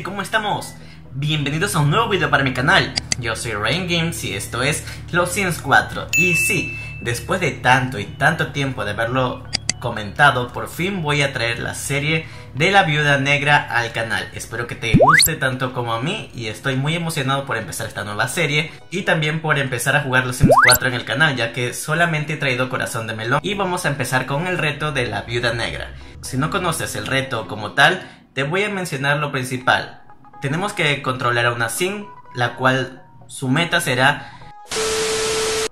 ¿Cómo estamos? Bienvenidos a un nuevo video para mi canal. Yo soy Rain Games y esto es Los Sims 4. Y sí, después de tanto y tanto tiempo de haberlo comentado, por fin voy a traer la serie de la viuda negra al canal. Espero que te guste tanto como a mí y estoy muy emocionado por empezar esta nueva serie y también por empezar a jugar los Sims 4 en el canal ya que solamente he traído corazón de melón y vamos a empezar con el reto de la viuda negra. Si no conoces el reto como tal, te voy a mencionar lo principal. Tenemos que controlar a una Sim, la cual su meta será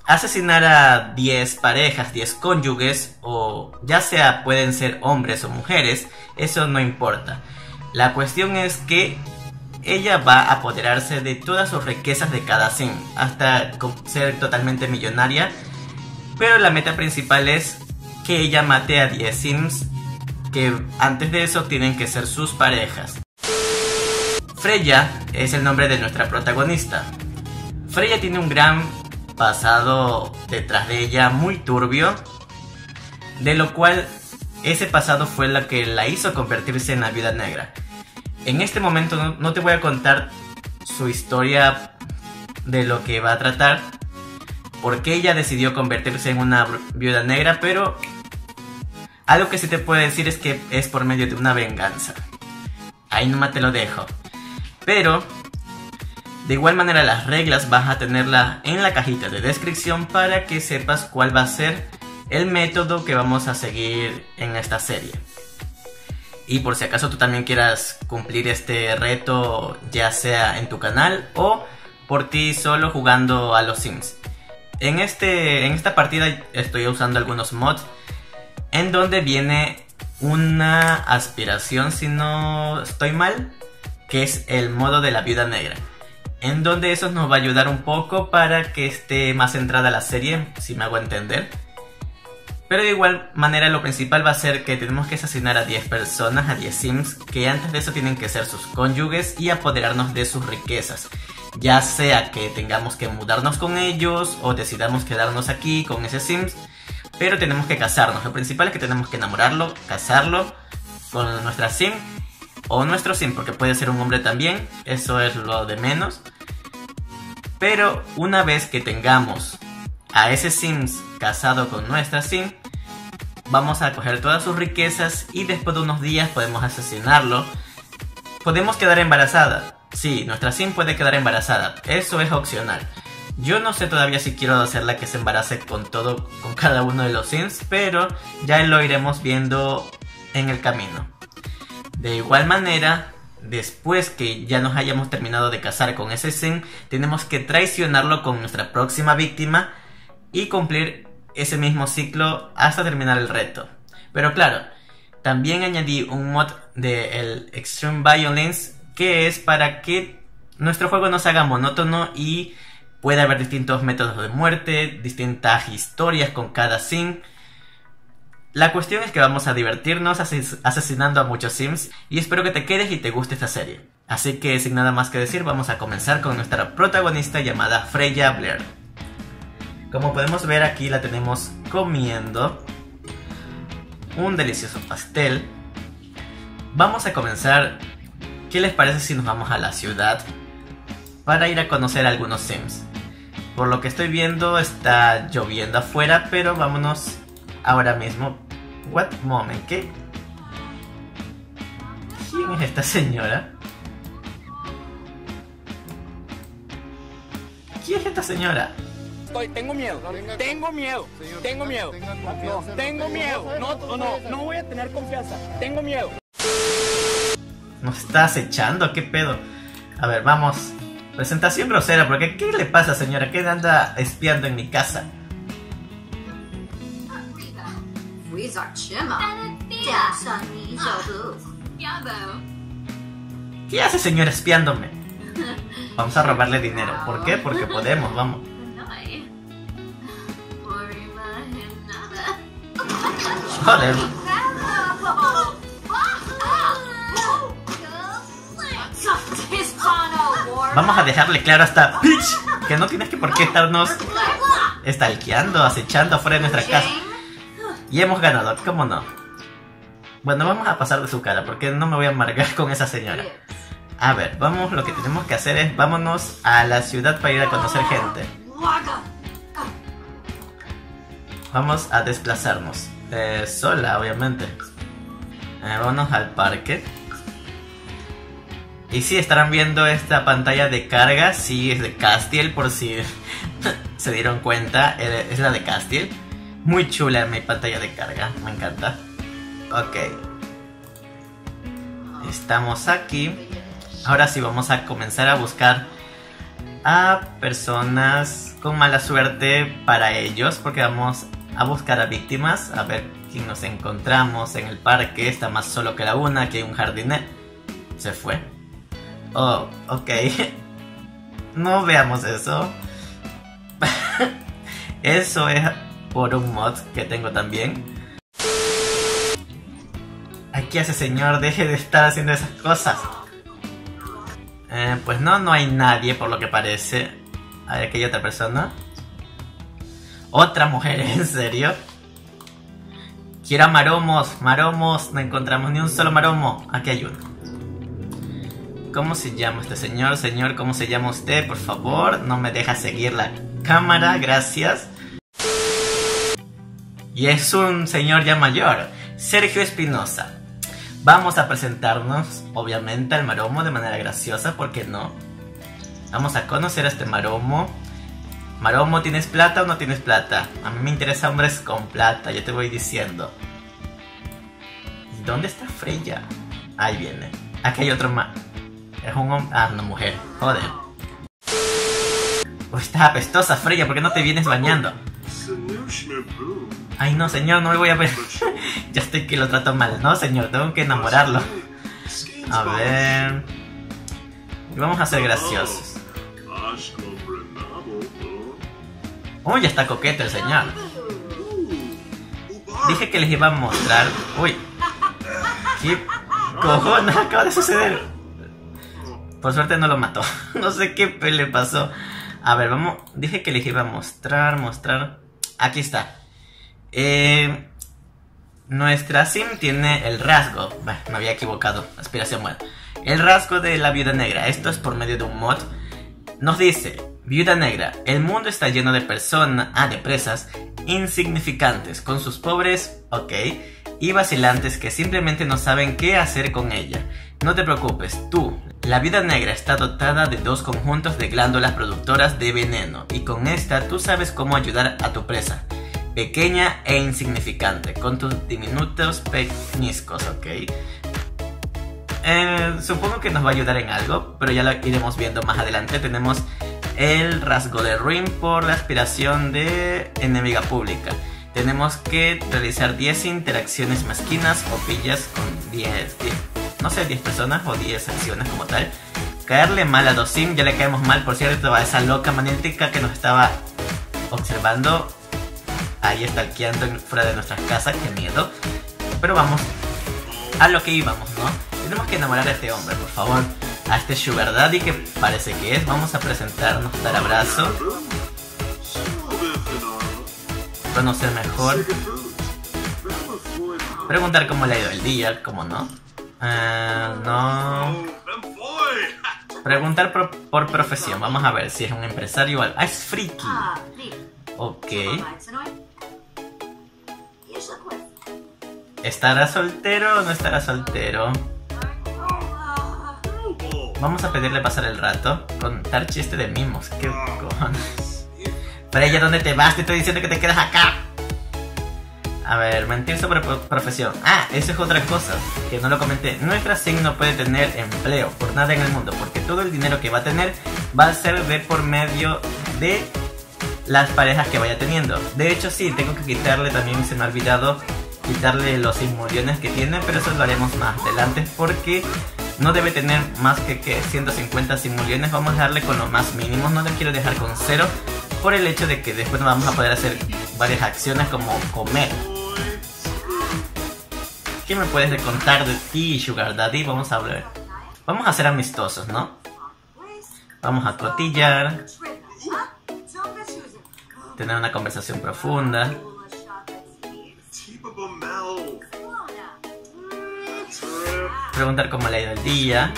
asesinar a 10 parejas, 10 cónyuges, o ya sea pueden ser hombres o mujeres, eso no importa. La cuestión es que ella va a apoderarse de todas sus riquezas de cada sim, hasta ser totalmente millonaria. Pero la meta principal es que ella mate a 10 sims, que antes de eso tienen que ser sus parejas. Freya es el nombre de nuestra protagonista. Freya tiene un gran pasado detrás de ella muy turbio, de lo cual ese pasado fue lo que la hizo convertirse en la viuda negra. En este momento no, te voy a contar su historia de lo que va a tratar, porque ella decidió convertirse en una viuda negra, pero algo que sí te puedo decir es que es por medio de una venganza. Ahí nomás te lo dejo. Pero de igual manera las reglas vas a tenerlas en la cajita de descripción para que sepas cuál va a ser el método que vamos a seguir en esta serie. Y por si acaso tú también quieras cumplir este reto ya sea en tu canal o por ti solo jugando a los Sims. En, este, en esta partida estoy usando algunos mods en donde viene una aspiración si no estoy mal, que es el modo de la viuda negra en donde eso nos va a ayudar un poco para que esté más centrada la serie, si me hago entender. Pero de igual manera lo principal va a ser que tenemos que asesinar a 10 personas, a 10 sims, que antes de eso tienen que ser sus cónyuges y apoderarnos de sus riquezas. Ya sea que tengamos que mudarnos con ellos o decidamos quedarnos aquí con ese sims, pero tenemos que casarnos. Lo principal es que tenemos que enamorarlo, casarlo con nuestra sim o nuestro sim, porque puede ser un hombre también, eso es lo de menos. Pero una vez que tengamos a ese sims casado con nuestra sim, vamos a coger todas sus riquezas y después de unos días podemos asesinarlo. Podemos quedar embarazada. Sí, nuestra sim puede quedar embarazada. Eso es opcional. Yo no sé todavía si quiero hacerla que se embarace con todo, con cada uno de los sims, pero ya lo iremos viendo en el camino. De igual manera, después que ya nos hayamos terminado de casar con ese Sim, tenemos que traicionarlo con nuestra próxima víctima y cumplir ese mismo ciclo hasta terminar el reto. Pero claro, también añadí un mod de Extreme Violence que es para que nuestro juego no se haga monótono y pueda haber distintos métodos de muerte, distintas historias con cada sim la cuestión es que vamos a divertirnos asesinando a muchos Sims y espero que te quedes y te guste esta serie. Así que sin nada más que decir vamos a comenzar con nuestra protagonista llamada Freya Blair. Como podemos ver aquí la tenemos comiendo un delicioso pastel. Vamos a comenzar. ¿Qué les parece si nos vamos a la ciudad para ir a conocer a algunos Sims? Por lo que estoy viendo está lloviendo afuera, pero vámonos ahora mismo. What moment? ¿Qué? ¿Quién es esta señora? ¿Quién es esta señora? Estoy, tengo miedo, tengo miedo, tengo miedo, tengo miedo, no, no, no voy a tener confianza, tengo miedo. ¿Nos está acechando? ¿Qué pedo? A ver, vamos. Presentación grosera, porque ¿qué le pasa, señora? ¿Qué anda espiando en mi casa? ¿Qué hace señora espiándome? Vamos a robarle dinero. ¿Por qué? Porque podemos, vamos. Joder. Vamos a dejarle claro hasta Peach que no tienes que por qué estarnos estalqueando, acechando afuera de nuestra casa. Y hemos ganado, ¿cómo no? Bueno, vamos a pasar de su cara porque no me voy a amargar con esa señora. A ver, vamos, lo que tenemos que hacer es vámonos a la ciudad para ir a conocer gente. Vamos a desplazarnos. Eh, sola, obviamente. Eh, vámonos al parque. Y si estarán viendo esta pantalla de carga, sí es de Castiel, por si se dieron cuenta, eh, es la de Castiel. Muy chula mi pantalla de carga, me encanta. Ok. Estamos aquí. Ahora sí vamos a comenzar a buscar a personas con mala suerte para ellos, porque vamos a buscar a víctimas, a ver quién nos encontramos en el parque. Está más solo que la una, aquí hay un jardinero. Se fue. Oh, ok. No veamos eso. eso es por un mod que tengo también. Aquí hace señor, deje de estar haciendo esas cosas. Eh, pues no, no hay nadie por lo que parece. Hay aquella otra persona. Otra mujer, ¿en serio? Quiero maromos, maromos. No encontramos ni un solo maromo. Aquí hay uno. ¿Cómo se llama este señor? Señor, ¿cómo se llama usted? Por favor, no me deja seguir la cámara, gracias. Y es un señor ya mayor, Sergio Espinosa. Vamos a presentarnos, obviamente, al maromo de manera graciosa, ¿por qué no? Vamos a conocer a este maromo. Maromo, ¿tienes plata o no tienes plata? A mí me interesa hombres con plata, ya te voy diciendo. ¿Dónde está Freya? Ahí viene. Aquí hay otro más. Es un hombre. Ah, no, mujer. Joder. Oh, está apestosa, Freya, ¿por qué no te vienes bañando? Ay, no, señor, no me voy a ver. ya estoy que lo trato mal. No, señor, tengo que enamorarlo. A ver. Vamos a ser graciosos. Oh, ya está coqueto el señor. Dije que les iba a mostrar. Uy. ¿Qué cojones acaba de suceder? Por suerte no lo mató. no sé qué le pasó. A ver, vamos. Dije que les iba mostrar, mostrar. Aquí está. Eh, nuestra sim tiene el rasgo. me había equivocado. Aspiración buena. El rasgo de la viuda negra. Esto es por medio de un mod. Nos dice. Viuda negra. El mundo está lleno de personas. Ah, de presas. Insignificantes. Con sus pobres. Ok. Y vacilantes que simplemente no saben qué hacer con ella. No te preocupes, tú, la vida negra está dotada de dos conjuntos de glándulas productoras de veneno y con esta tú sabes cómo ayudar a tu presa, pequeña e insignificante, con tus diminutos peñiscos, ¿ok? Eh, supongo que nos va a ayudar en algo, pero ya lo iremos viendo más adelante. Tenemos el rasgo de Ruin por la aspiración de enemiga pública. Tenemos que realizar 10 interacciones masquinas o pillas con 10, 10 no sé, 10 personas o 10 acciones como tal. Caerle mal a Dosim, ya le caemos mal, por cierto, a esa loca magnética que nos estaba observando. Ahí estalqueando fuera de nuestras casas, qué miedo. Pero vamos a lo que íbamos, ¿no? Tenemos que enamorar a este hombre, por favor. A este Sugar Daddy que parece que es. Vamos a presentarnos, dar abrazo. Conocer mejor. Preguntar cómo le ha ido el día, cómo no. Uh, no. Preguntar por, profesión. Vamos a ver si es un empresario o algo. Ah, es friki. Ok. ¿Estará soltero o no estará soltero? Vamos a pedirle pasar el rato. Contar chiste de mimos. ¿Qué cojones? ella, ¿dónde te vas? Te estoy diciendo que te quedas acá. A ver, mentir sobre profesión. Ah, eso es otra cosa que no lo comenté. Nuestra SIM no puede tener empleo por nada en el mundo, porque todo el dinero que va a tener va a ser de por medio de las parejas que vaya teniendo. De hecho, sí, tengo que quitarle también, se me ha olvidado quitarle los inmoriones que tiene, pero eso lo haremos más adelante porque no debe tener más que, que 150 simoleones. Vamos a darle con los más mínimos, no le quiero dejar con cero por el hecho de que después no vamos a poder hacer varias acciones como comer. ¿Qué me puedes contar de ti, Sugar Daddy? Vamos a ver. Vamos a ser amistosos, ¿no? Vamos a cotillar. Tener una conversación profunda. preguntar cómo le ha ido el día,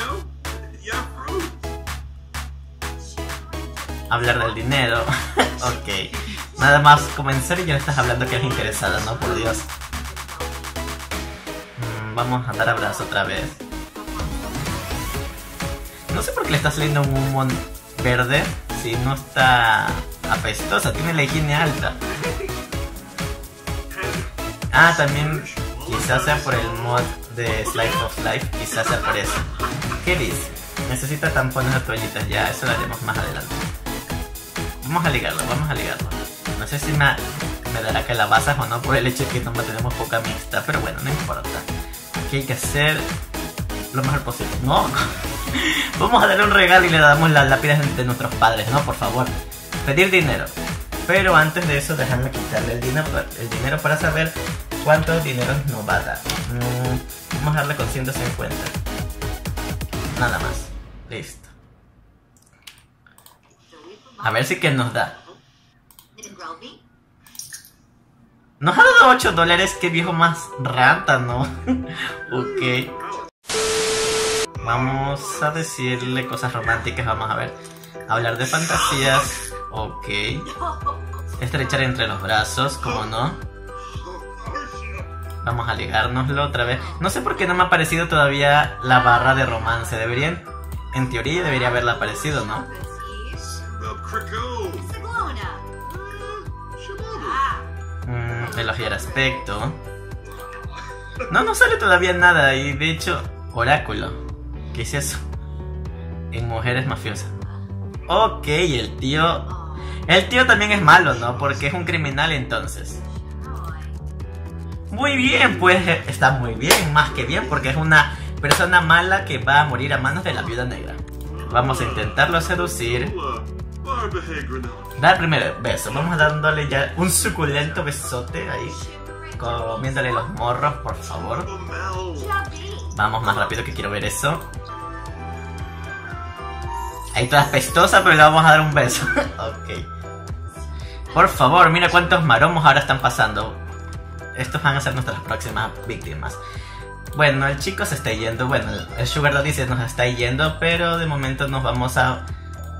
hablar del dinero. ok. Nada más comenzar y ya estás hablando que eres interesada, ¿no? Por Dios. Vamos a dar abrazo otra vez. No sé por qué le está saliendo un humo verde si no está apestosa, tiene la higiene alta. Ah, también quizás sea por el mod de Slice of Life, quizás sea por eso. ¿Qué dice? Necesita tampones de toallitas, ya, eso lo haremos más adelante. Vamos a ligarlo, vamos a ligarlo. No sé si me, me dará calabazas o no por el hecho de que no tenemos poca mixta, pero bueno, no importa. ¿Qué hay que hacer? Lo mejor posible. No, vamos a darle un regalo y le damos las lápidas de nuestros padres, ¿no? Por favor. Pedir dinero. Pero antes de eso, déjame quitarle el dinero, el dinero para saber cuánto dinero nos va a dar. Mm, vamos a darle con 150. Nada más. Listo. A ver si que nos da. Ha dado 8 dólares, qué viejo más rata, ¿no? ok. Vamos a decirle cosas románticas, vamos a ver. Hablar de fantasías, ok. Estrechar entre los brazos, como no. Vamos a ligárnoslo otra vez. No sé por qué no me ha aparecido todavía la barra de romance. Deberían, en teoría debería haberla aparecido, ¿no? Elogiar aspecto. No, no sale todavía nada y de hecho, oráculo. ¿Qué es eso? En mujeres mafiosas. Ok, el tío... El tío también es malo, ¿no? Porque es un criminal entonces. Muy bien, pues está muy bien, más que bien, porque es una persona mala que va a morir a manos de la viuda negra. Vamos a intentarlo seducir. Dar primero beso. Vamos dándole ya un suculento besote ahí. Comiéndole los morros, por favor. Vamos más rápido que quiero ver eso. Ahí toda pestosa, pero le vamos a dar un beso. ok. Por favor, mira cuántos maromos ahora están pasando. Estos van a ser nuestras próximas víctimas. Bueno, el chico se está yendo. Bueno, el Sugar Daddy se nos está yendo, pero de momento nos vamos a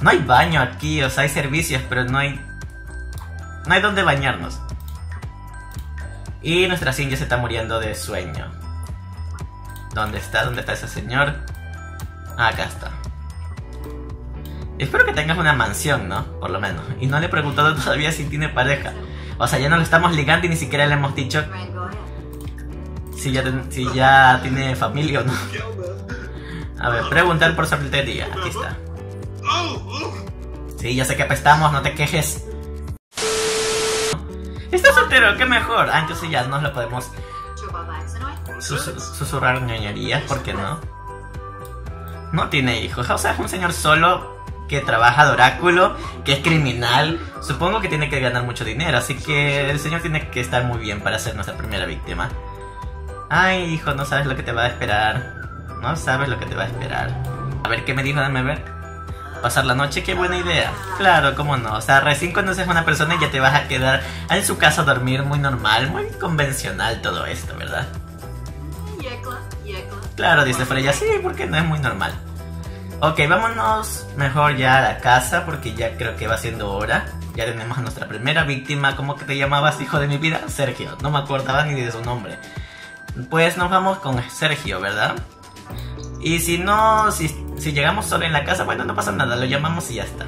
no hay baño aquí, o sea, hay servicios, pero no hay... No hay donde bañarnos. Y nuestra Cindy se está muriendo de sueño. ¿Dónde está? ¿Dónde está ese señor? Ah, acá está. Espero que tengas una mansión, ¿no? Por lo menos. Y no le he preguntado todavía si tiene pareja. O sea, ya no lo estamos ligando y ni siquiera le hemos dicho si ya, si ya tiene familia o no. A ver, preguntar por soltería. Aquí está. Sí, ya sé que apestamos, no te quejes. Está soltero, qué mejor. Ah, entonces ya nos lo podemos susurrar ñoñerías, ¿por qué no? No tiene hijos, o sea, es un señor solo que trabaja de oráculo, que es criminal. Supongo que tiene que ganar mucho dinero, así que el señor tiene que estar muy bien para ser nuestra primera víctima. Ay, hijo, no sabes lo que te va a esperar. No sabes lo que te va a esperar. A ver, ¿qué me dijo? Dame ver pasar la noche, qué buena idea. Claro, cómo no. O sea, recién conoces a una persona y ya te vas a quedar en su casa a dormir muy normal, muy convencional todo esto, ¿verdad? Claro, dice Freya, sí, porque no es muy normal. Ok, vámonos mejor ya a la casa porque ya creo que va siendo hora. Ya tenemos a nuestra primera víctima. ¿Cómo que te llamabas, hijo de mi vida? Sergio. No me acordaba ni de su nombre. Pues nos vamos con Sergio, ¿verdad? Y si no, si, llegamos solo en la casa, bueno, no pasa nada, lo llamamos y ya está.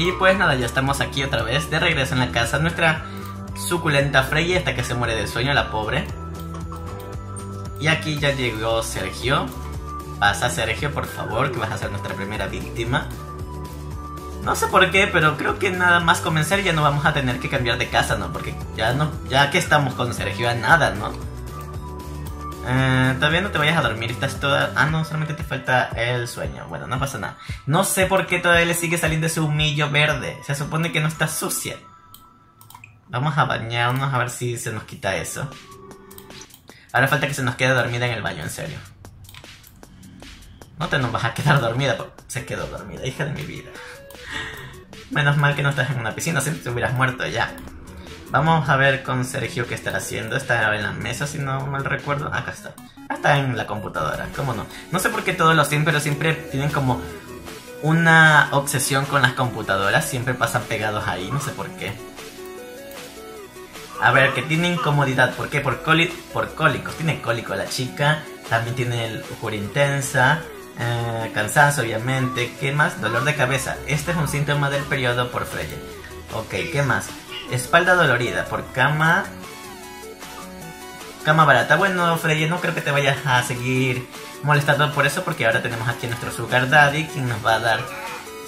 Y pues nada, ya estamos aquí otra vez, de regreso en la casa. Nuestra suculenta Freya hasta que se muere de sueño, la pobre. Y aquí ya llegó Sergio. Pasa Sergio, por favor, que vas a ser nuestra primera víctima. No sé por qué, pero creo que nada más comenzar ya no vamos a tener que cambiar de casa, ¿no? Porque ya no, ya que estamos con Sergio a nada, ¿no? Eh, todavía no te vayas a dormir, estás toda... Ah, no, solamente te falta el sueño. Bueno, no pasa nada. No sé por qué todavía le sigue saliendo ese humillo verde. Se supone que no está sucia. Vamos a bañarnos a ver si se nos quita eso. Ahora falta que se nos quede dormida en el baño, en serio. No te nos vas a quedar dormida. Se quedó dormida, hija de mi vida. Menos mal que no estás en una piscina, si te hubieras muerto ya. Vamos a ver con Sergio qué estará haciendo. Está en la mesa, si no mal recuerdo. Acá está. Está en la computadora, ¿cómo no? No sé por qué todos los sims, pero siempre tienen como una obsesión con las computadoras. Siempre pasan pegados ahí, no sé por qué. A ver, que tiene incomodidad. ¿Por qué? Por, por cólicos. Tiene cólico la chica. También tiene el intensa. Eh, cansancio, obviamente. ¿Qué más? Dolor de cabeza. Este es un síntoma del periodo por Freya. Ok, ¿qué más? Espalda dolorida por cama. Cama barata. Bueno, Freya, no creo que te vayas a seguir molestando por eso, porque ahora tenemos aquí a nuestro Sugar Daddy, quien nos va a dar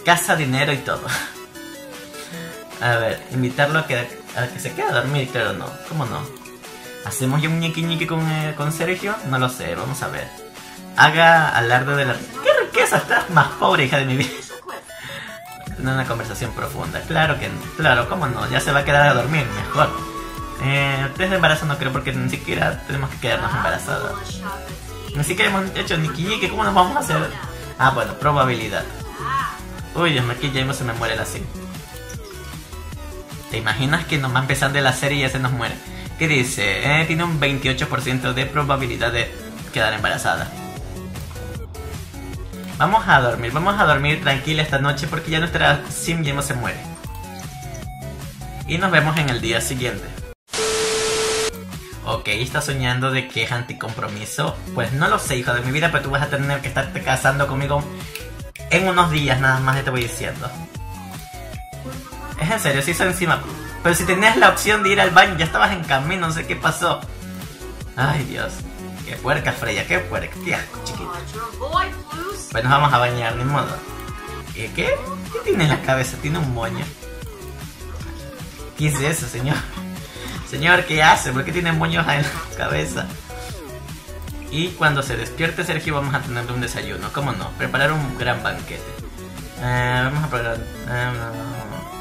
casa, dinero y todo. A ver, invitarlo a que, a que se quede a dormir, claro, no. ¿Cómo no? ¿Hacemos ya un ñiqui ñiqui con, eh, con Sergio? No lo sé, vamos a ver. Haga alarde de la... ¡Qué riqueza! Estás más pobre, hija de mi vida. Tener una conversación profunda. Claro que no. Claro, ¿cómo no? Ya se va a quedar a dormir, mejor. Eh, test de embarazo no creo porque ni siquiera tenemos que quedarnos embarazadas. Ni siquiera hemos hecho ni ñiqui, ¿cómo nos vamos a hacer? Ah, bueno, probabilidad. Uy, Dios mío, aquí ya se me muere la sim. ¿Te imaginas que va empezando la serie y ya se nos muere? ¿Qué dice? Eh, tiene un 28% de probabilidad de quedar embarazada. Vamos a dormir, vamos a dormir tranquila esta noche porque ya nuestra sim ya se muere. Y nos vemos en el día siguiente. Ok, está soñando de que es anticompromiso. Pues no lo sé, hijo de mi vida, pero tú vas a tener que estarte casando conmigo en unos días nada más, te voy diciendo. Es en serio, se hizo encima. Pero si tenías la opción de ir al baño, ya estabas en camino, no sé qué pasó. Ay, Dios. Qué puerca, Freya, qué puerca. Asco, chiquita. Pues nos vamos a bañar, ni modo. ¿Qué? ¿Qué? ¿Qué tiene en la cabeza? Tiene un moño. ¿Qué es eso, señor? Señor, ¿qué hace? ¿Por qué tiene moños en la cabeza? Y cuando se despierte Sergio vamos a tenerle un desayuno. ¿Cómo no? Preparar un gran banquete. Eh, vamos a preparar... Eh,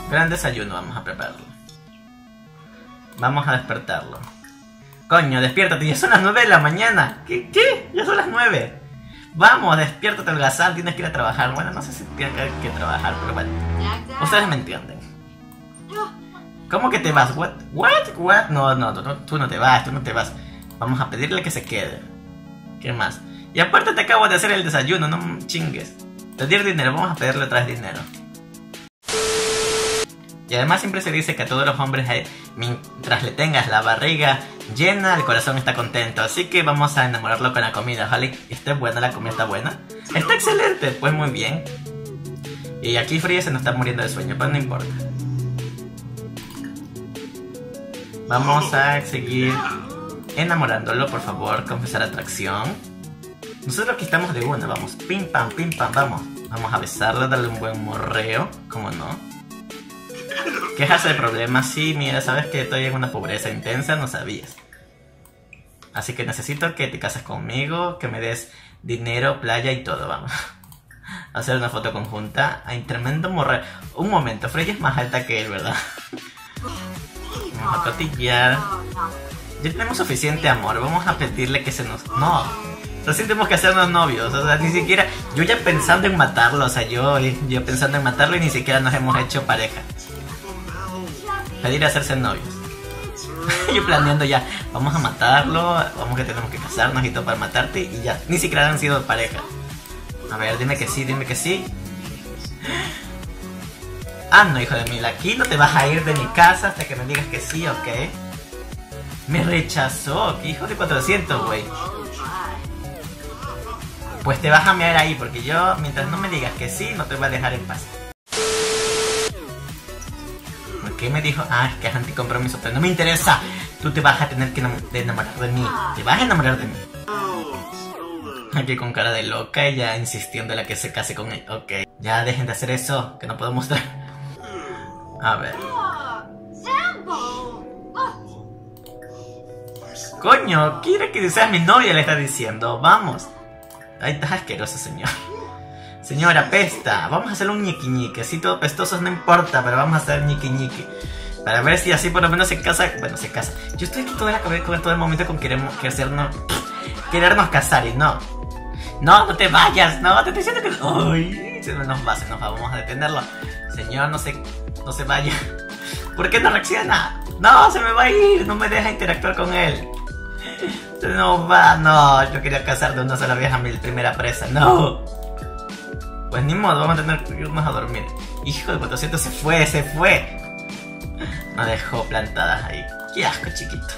Gran desayuno vamos a prepararlo. Vamos a despertarlo. Coño, despiértate, ya son las 9 de la mañana. ¿Qué? ¿Qué? Ya son las 9. Vamos, despiértate, holgazán, tienes que ir a trabajar. Bueno, no sé si tienes que, trabajar, pero bueno. Ustedes me entienden. ¿Cómo que te vas? ¿What? ¿What? ¿What? No, no, no, tú no te vas, tú no te vas. Vamos a pedirle que se quede. ¿Qué más? Y aparte te acabo de hacer el desayuno, no chingues. Pedir dinero, vamos a pedirle otra vez dinero. Y además siempre se dice que a todos los hombres, eh, mientras le tengas la barriga llena, el corazón está contento. Así que vamos a enamorarlo con la comida. Ojalá esté buena, la comida está buena. Está excelente, pues muy bien. Y aquí Fría se nos está muriendo de sueño, pero no importa. Vamos a seguir enamorándolo, por favor, confesar atracción. Nosotros aquí estamos de una, vamos, pim pam, pim pam, vamos. Vamos a besarlo, darle un buen morreo, como no. Quejarse de problemas, sí, mira, sabes que estoy en una pobreza intensa, no sabías. Así que necesito que te cases conmigo, que me des dinero, playa y todo, vamos. hacer una foto conjunta. Hay tremendo morrer. Un momento, Freya es más alta que él, ¿verdad? Vamos a cotillar. Ya tenemos suficiente amor, vamos a pedirle que se nos... No, recién tenemos que hacernos novios, o sea, ni siquiera... Yo ya pensando en matarlo, o sea, yo, yo pensando en matarlo y ni siquiera nos hemos hecho pareja pedir hacerse novios. Yo planeando ya, vamos a matarlo, vamos que tenemos que casarnos y todo para matarte y ya, ni siquiera han sido pareja. A ver, dime que sí, dime que sí. Ah, no, hijo de mil, aquí no te vas a ir de mi casa hasta que me digas que sí, ¿ok? Me rechazó, ¿qué hijo de 400, güey? Pues te vas a mear ahí, porque yo, mientras no me digas que sí, no te voy a dejar en paz. Qué me dijo? Ah, es que es anticompromiso, pero no me interesa. Tú te vas a tener que enamorar de mí. Te vas a enamorar de mí. Aquí con cara de loca, ella insistiendo en la que se case con él. Ok, ya dejen de hacer eso, que no puedo mostrar. A ver. Coño, quiere que seas mi novia, le está diciendo. Vamos. Ay, estás asqueroso, señor. Señora, pesta. Vamos a hacer un ñiqui ñiqui. Así todo pestosos no importa, pero vamos a hacer ñiqui ñiqui. Para ver si así por lo menos se casa. Bueno, se casa. Yo estoy aquí toda la cabeza con todo el momento con queremos, querernos, querernos casar y no. No, no te vayas, no, te estoy diciendo que... Uy, se nos va, se nos va, vamos a detenerlo. Señor, no se, no se vaya. ¿Por qué no reacciona? No, se me va a ir, no me deja interactuar con él. Se nos va, no, yo quería casar de una sola vieja mi primera presa, no. Pues ni modo, vamos a tener que irnos a dormir. Hijo de 400 se fue, se fue. Nos dejó plantadas ahí. Qué asco, chiquito.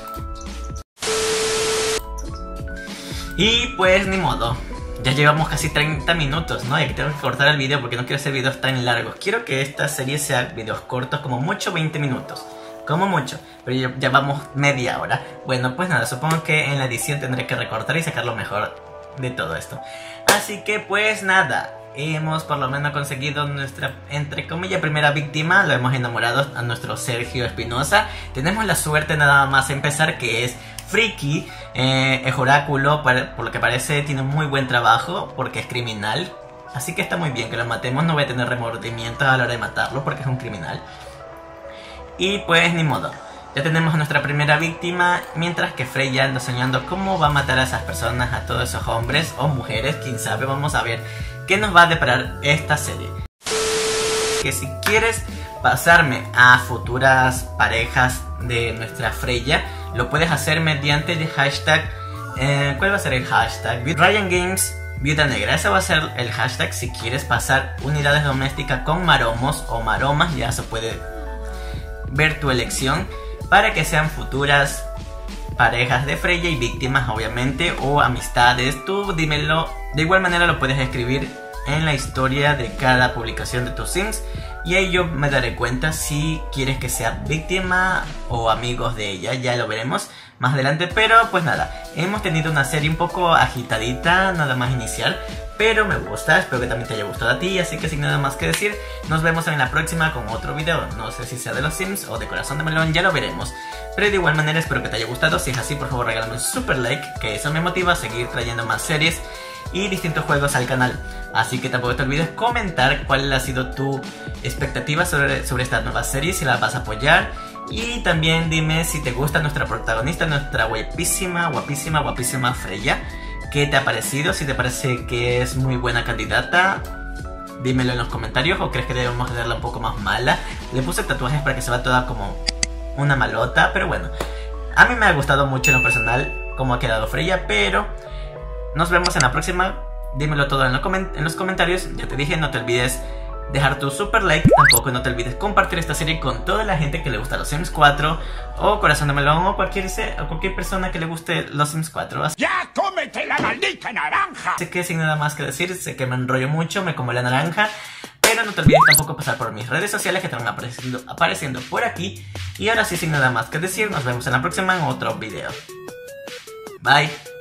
Y pues ni modo. Ya llevamos casi 30 minutos, ¿no? Y aquí tengo que cortar el video porque no quiero hacer videos tan largos. Quiero que esta serie sea videos cortos, como mucho 20 minutos. Como mucho, pero ya, ya vamos media hora. Bueno, pues nada, supongo que en la edición tendré que recortar y sacar lo mejor de todo esto. Así que pues nada, hemos por lo menos conseguido nuestra, entre comillas, primera víctima. Lo hemos enamorado a nuestro Sergio Espinosa. Tenemos la suerte nada más empezar que es Friki. Eh, es oráculo, por, lo que parece tiene un muy buen trabajo porque es criminal. Así que está muy bien que lo matemos. No voy a tener remordimientos a la hora de matarlo porque es un criminal. Y pues ni modo. Ya tenemos a nuestra primera víctima, mientras que Freya anda soñando cómo va a matar a esas personas, a todos esos hombres o mujeres, quién sabe, vamos a ver qué nos va a deparar esta serie. Que si quieres pasarme a futuras parejas de nuestra Freya, lo puedes hacer mediante el hashtag. Eh, ¿Cuál va a ser el hashtag? Ryan Games Viuda Negra. Ese va a ser el hashtag si quieres pasar unidades domésticas con maromos o maromas, ya se puede ver tu elección para que sean futuras parejas de Freya y víctimas obviamente o amistades. Tú dímelo. De igual manera lo puedes escribir en la historia de cada publicación de tus Sims y ahí yo me daré cuenta si quieres que sea víctima o amigos de ella, ya lo veremos más adelante, pero pues nada, hemos tenido una serie un poco agitadita, nada más inicial, pero me gusta, espero que también te haya gustado a ti, así que sin nada más que decir, nos vemos en la próxima con otro video, no sé si sea de los Sims o de Corazón de Melón, ya lo veremos, pero de igual manera espero que te haya gustado, si es así por favor regálame un super like, que eso me motiva a seguir trayendo más series y distintos juegos al canal. Así que tampoco te olvides comentar cuál ha sido tu expectativa sobre, sobre esta nueva serie, si la vas a apoyar. Y también dime si te gusta nuestra protagonista, nuestra guapísima, guapísima, guapísima Freya. ¿Qué te ha parecido? Si te parece que es muy buena candidata, dímelo en los comentarios o crees que debemos hacerla un poco más mala. Le puse tatuajes para que se vea toda como una malota, pero bueno. A mí me ha gustado mucho en lo personal cómo ha quedado Freya, pero nos vemos en la próxima. Dímelo todo en, los comentarios. Ya te dije, no te olvides dejar tu super like. Tampoco no te olvides compartir esta serie con toda la gente que le gusta los Sims 4 o Corazón de Melón o cualquier, o cualquier persona que le guste los Sims 4. ¡Ya cómete la maldita naranja! Sé que sin nada más que decir, sé que me enrollo mucho, me como la naranja. Pero no te olvides tampoco pasar por mis redes sociales que están apareciendo, apareciendo por aquí. Y ahora sí, sin nada más que decir, nos vemos en la próxima en otro video. Bye.